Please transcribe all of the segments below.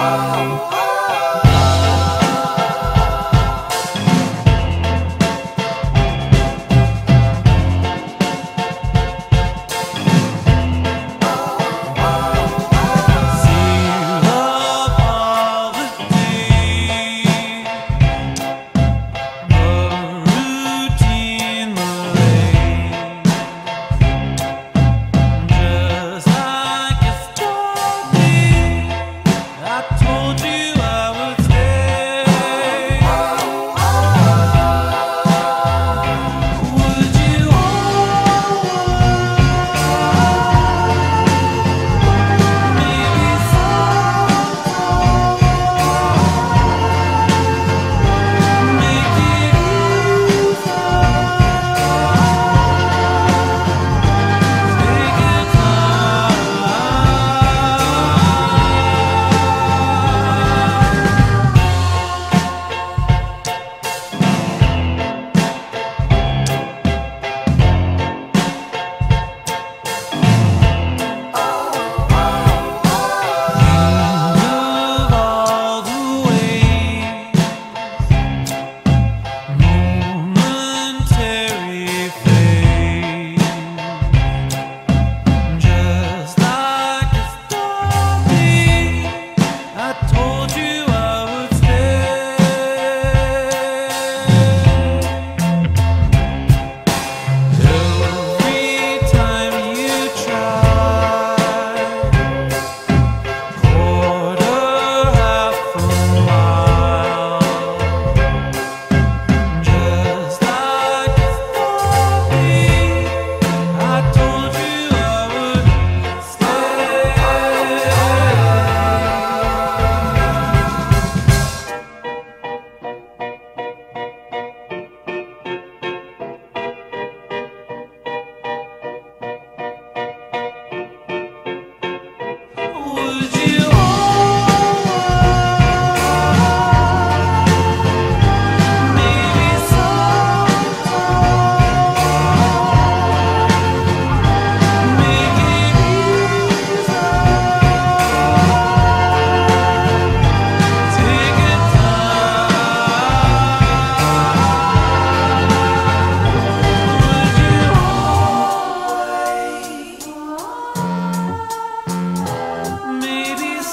oh, oh.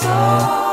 soul.